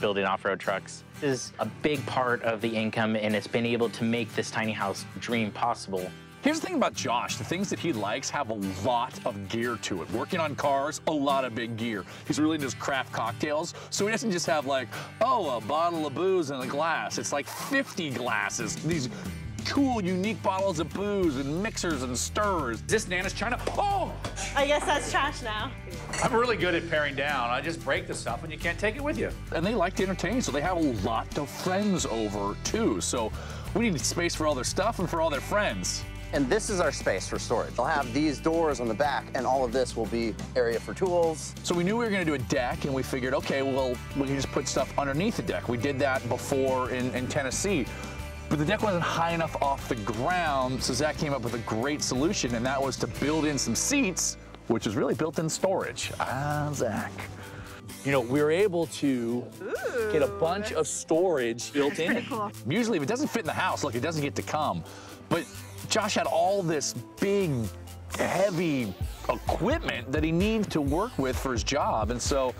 building off-road trucks is a big part of the income and it's been able to make this tiny house dream possible. Here's the thing about Josh. The things that he likes have a lot of gear to it. Working on cars, a lot of big gear. He's really into craft cocktails, so he doesn't just have like, oh, a bottle of booze and a glass. It's like 50 glasses. These cool, unique bottles of booze and mixers and stirrers. Is this Nana's China? Oh! I guess that's trash now. I'm really good at paring down. I just break the stuff and you can't take it with you. And they like to entertain, so they have a lot of friends over too. So we need space for all their stuff and for all their friends. And this is our space for storage. I'll have these doors on the back, and all of this will be area for tools. So we knew we were gonna do a deck, and we figured, okay, well, we can just put stuff underneath the deck. We did that before in, in Tennessee. But the deck wasn't high enough off the ground, so Zack came up with a great solution, and that was to build in some seats, which is really built-in storage. Ah, Zack. You know, we were able to get a bunch of storage built in. cool. Usually, if it doesn't fit in the house, look, it doesn't get to come. But Josh had all this big, heavy equipment that he needs to work with for his job, and so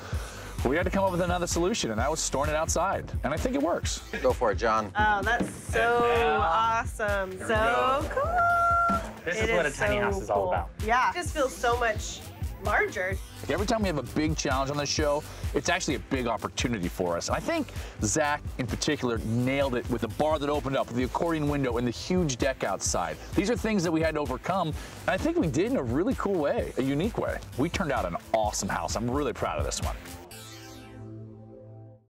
we had to come up with another solution, and that was storing it outside. And I think it works. Go for it, John. Oh, that's so awesome. So cool. This It is what a tiny so house is all about. Yeah, it just feels so much larger. Every time we have a big challenge on the show, it's actually a big opportunity for us. And I think Zack, in particular, nailed it with the bar that opened up, the accordion window, and the huge deck outside. These are things that we had to overcome, and I think we did in a really cool way, a unique way. We turned out an awesome house. I'm really proud of this one.